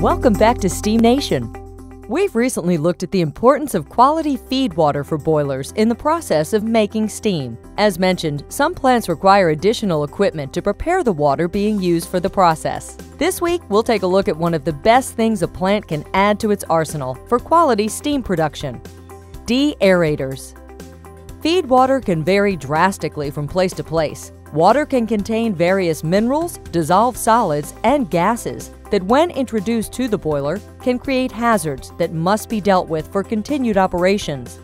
Welcome back to Steam Nation. We've recently looked at the importance of quality feed water for boilers in the process of making steam. As mentioned, some plants require additional equipment to prepare the water being used for the process. This week, we'll take a look at one of the best things a plant can add to its arsenal for quality steam production de-aerators. Feed water can vary drastically from place to place. Water can contain various minerals, dissolved solids, and gases that, when introduced to the boiler, can create hazards that must be dealt with for continued operations.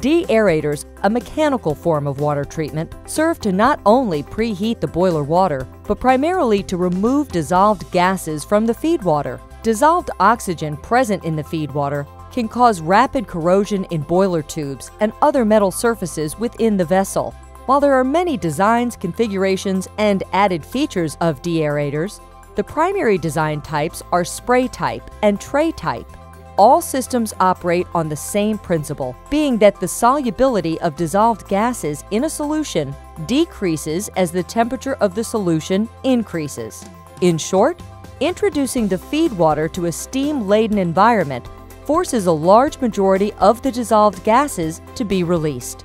De-aerators, a mechanical form of water treatment, serve to not only preheat the boiler water, but primarily to remove dissolved gases from the feed water. Dissolved oxygen present in the feed water can cause rapid corrosion in boiler tubes and other metal surfaces within the vessel. While there are many designs, configurations, and added features of de-aerators, the primary design types are spray type and tray type. All systems operate on the same principle, being that the solubility of dissolved gases in a solution decreases as the temperature of the solution increases. In short, introducing the feed water to a steam-laden environment forces a large majority of the dissolved gases to be released.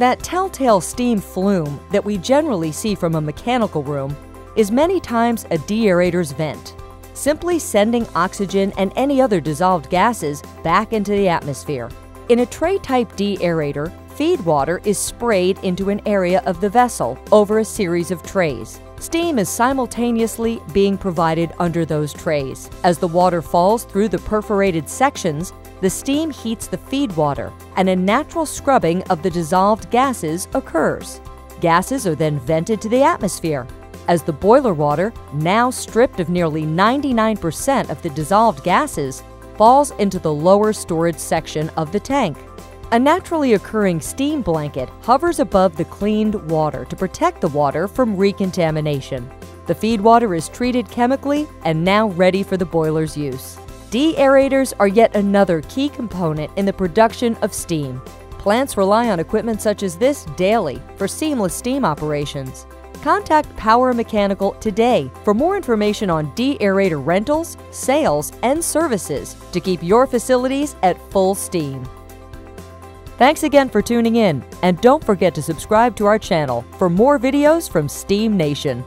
That telltale steam flume that we generally see from a mechanical room is many times a de-aerator's vent, simply sending oxygen and any other dissolved gases back into the atmosphere. In a tray-type de-aerator, feed water is sprayed into an area of the vessel over a series of trays. Steam is simultaneously being provided under those trays. As the water falls through the perforated sections, the steam heats the feed water, and a natural scrubbing of the dissolved gases occurs. Gases are then vented to the atmosphere, as the boiler water, now stripped of nearly 99% of the dissolved gases, falls into the lower storage section of the tank. A naturally occurring steam blanket hovers above the cleaned water to protect the water from recontamination. The feed water is treated chemically and now ready for the boiler's use. De-aerators are yet another key component in the production of steam. Plants rely on equipment such as this daily for seamless steam operations. Contact Power Mechanical today for more information on de-aerator rentals, sales, and services to keep your facilities at full steam. Thanks again for tuning in, and don't forget to subscribe to our channel for more videos from Steam Nation.